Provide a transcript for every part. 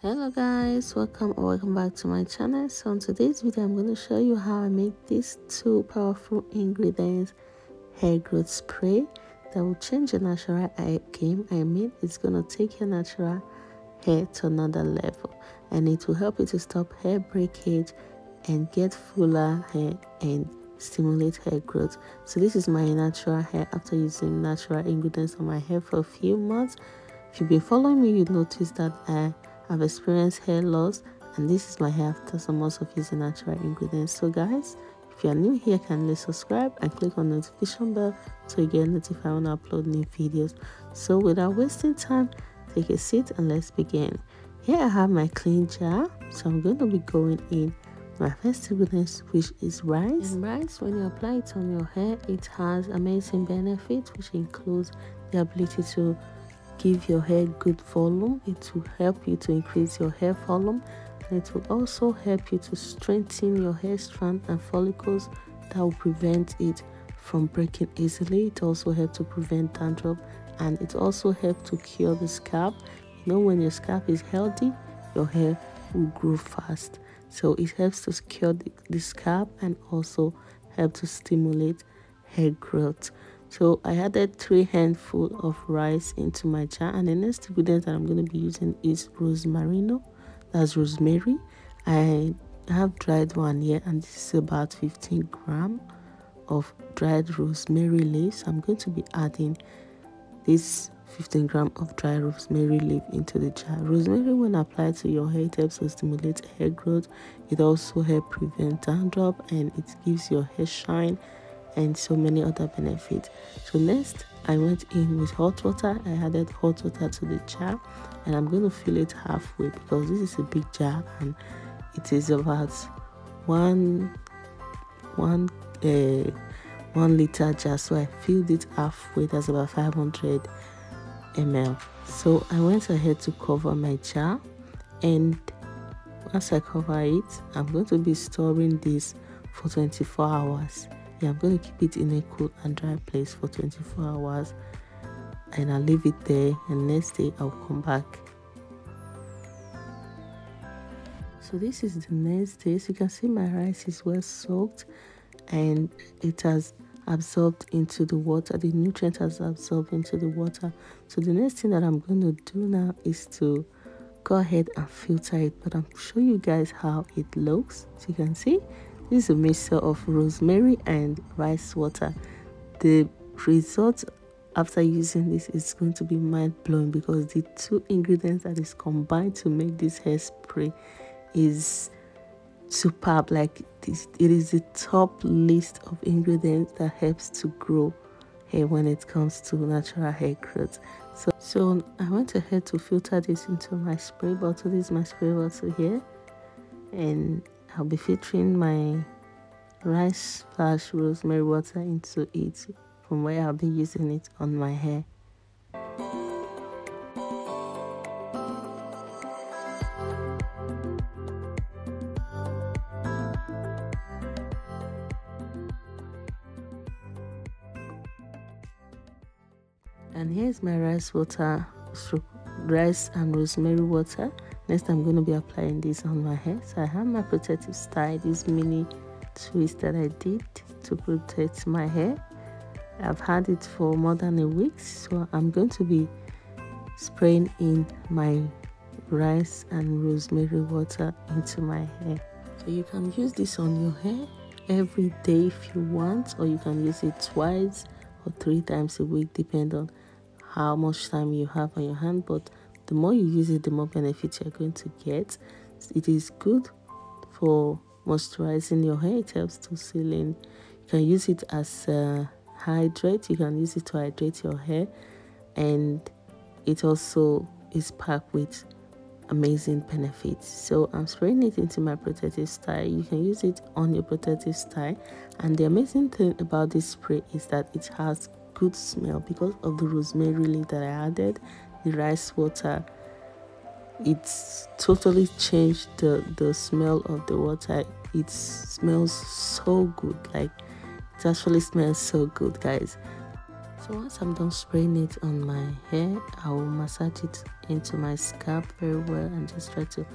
hello guys. Welcome or welcome back to my channel. So in today's video i'm going to show you how i make these two powerful ingredients hair growth spray that will change your natural hair game. I mean it's going to take your natural hair to another level and it will help you to stop hair breakage and get fuller hair and stimulate hair growth. So this is my natural hair after using natural ingredients on my hair for a few months. If you've been following me you notice that i I've experienced hair loss and this is my hair after some months of using natural ingredients. So guys, if you are new here, kindly subscribe and click on the notification bell so you get notified when I upload new videos. So without wasting time, take a seat and let's begin. Here I have my clean jar, so I'm going to be going in my first ingredient which is rice. And rice, when you apply it on your hair, it has amazing benefits which includes the ability to give your hair good volume. It will help you to increase your hair volume. And it will also help you to strengthen your hair strand and follicles that will prevent it from breaking easily. It also helps to prevent dandruff and it also helps to cure the scalp. You know when your scalp is healthy your hair will grow fast. So it helps to cure the, the scalp and also help to stimulate hair growth so I added three handful of rice into my jar and the next ingredient that I'm going to be using is rosmarino. That's rosemary. I have dried one here and this is about 15 gram of dried rosemary leaves. I'm going to be adding this 15 gram of dry rosemary leaf into the jar. Rosemary when applied to your hair it helps to stimulate hair growth. It also helps prevent dandruff and it gives your hair shine and so many other benefits. So next i went in with hot water. I added hot water to the jar and i'm going to fill it halfway because this is a big jar and it is about one one uh, one liter jar. So i filled it halfway. That's about 500 ml so i went ahead to cover my jar and once i cover it i'm going to be storing this for 24 hours yeah i'm going to keep it in a cool and dry place for 24 hours and i'll leave it there and next day i'll come back. So this is the next day. So you can see my rice is well soaked and it has absorbed into the water. The nutrient has absorbed into the water. So the next thing that i'm going to do now is to go ahead and filter it but i'm show you guys how it looks. So you can see this is a mixture of rosemary and rice water. The result after using this is going to be mind-blowing because the two ingredients that is combined to make this hairspray is superb. Like this it is the top list of ingredients that helps to grow hair when it comes to natural hair growth. So so i went ahead to filter this into my spray bottle. This is my spray bottle here. And I'll be filtering my rice slash rosemary water into it from where I'll be using it on my hair. And here's my rice water, rice and rosemary water next i'm going to be applying this on my hair. So i have my protective style this mini twist that i did to protect my hair. I've had it for more than a week so i'm going to be spraying in my rice and rosemary water into my hair. So you can use this on your hair every day if you want or you can use it twice or three times a week depending on how much time you have on your hand but the more you use it the more benefits you're going to get. It is good for moisturizing your hair. It helps to seal in. You can use it as a hydrate. You can use it to hydrate your hair. And it also is packed with amazing benefits. So i'm spraying it into my protective style. You can use it on your protective style. And the amazing thing about this spray is that it has good smell because of the rosemary that i added the rice water it's totally changed the the smell of the water. It smells so good like it actually smells so good guys. So once i'm done spraying it on my hair i will massage it into my scalp very well and just try to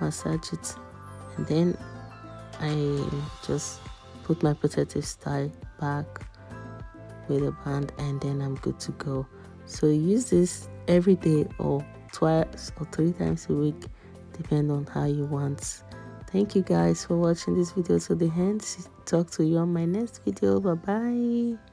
massage it. And then i just put my protective style back with a band and then i'm good to go. So use this every day or twice or three times a week depending on how you want. Thank you guys for watching this video to the end. Talk to you on my next video. Bye bye